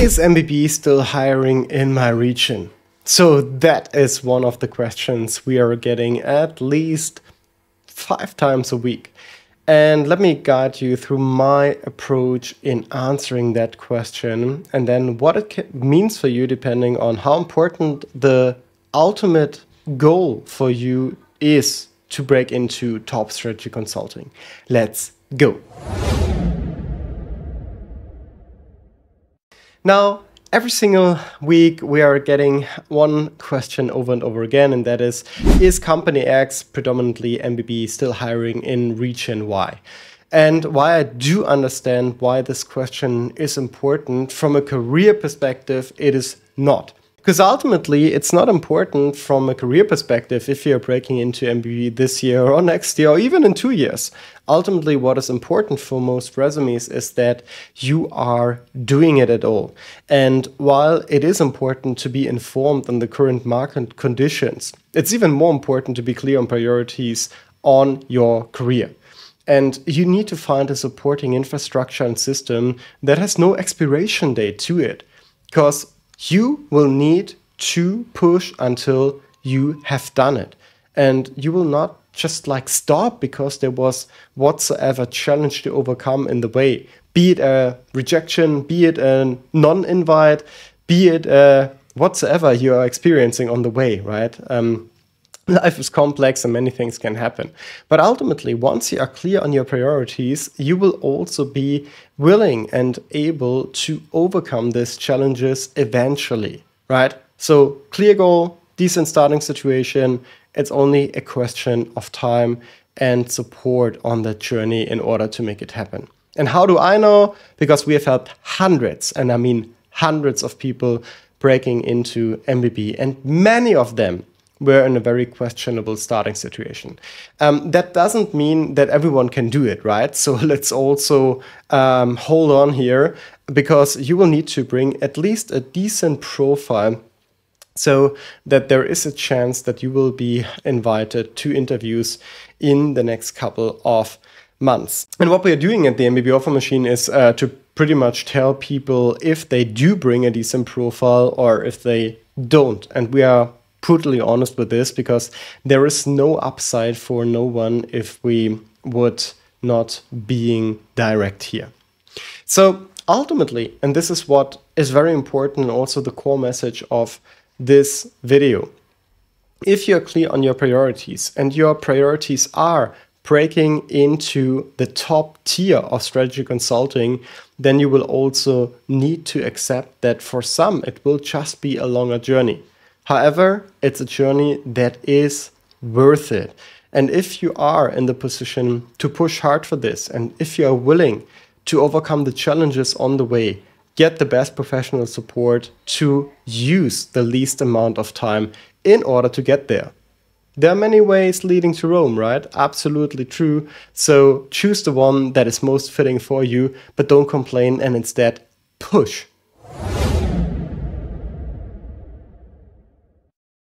Is MBB still hiring in my region? So that is one of the questions we are getting at least five times a week. And let me guide you through my approach in answering that question and then what it means for you depending on how important the ultimate goal for you is to break into top strategy consulting. Let's go. Now, every single week we are getting one question over and over again, and that is Is company X, predominantly MBB, still hiring in region Y? And why I do understand why this question is important from a career perspective, it is not. Because ultimately, it's not important from a career perspective if you're breaking into MBB this year or next year or even in two years. Ultimately, what is important for most resumes is that you are doing it at all. And while it is important to be informed on the current market conditions, it's even more important to be clear on priorities on your career. And you need to find a supporting infrastructure and system that has no expiration date to it. Because you will need to push until you have done it. And you will not just like stop because there was whatsoever challenge to overcome in the way, be it a rejection, be it a non invite, be it a whatsoever you are experiencing on the way, right? Um, life is complex and many things can happen. But ultimately, once you are clear on your priorities, you will also be willing and able to overcome these challenges eventually, right? So, clear goal, decent starting situation. It's only a question of time and support on that journey in order to make it happen. And how do I know? Because we have helped hundreds, and I mean hundreds of people breaking into MBB, and many of them we're in a very questionable starting situation. Um, that doesn't mean that everyone can do it, right? So let's also um, hold on here because you will need to bring at least a decent profile so that there is a chance that you will be invited to interviews in the next couple of months. And what we are doing at the MBB offer machine is uh, to pretty much tell people if they do bring a decent profile or if they don't. And we are brutally honest with this because there is no upside for no one if we would not being direct here. So ultimately, and this is what is very important and also the core message of this video. If you're clear on your priorities and your priorities are breaking into the top tier of strategy consulting, then you will also need to accept that for some it will just be a longer journey. However, it's a journey that is worth it. And if you are in the position to push hard for this, and if you are willing to overcome the challenges on the way, get the best professional support to use the least amount of time in order to get there. There are many ways leading to Rome, right? Absolutely true. So choose the one that is most fitting for you, but don't complain and instead push.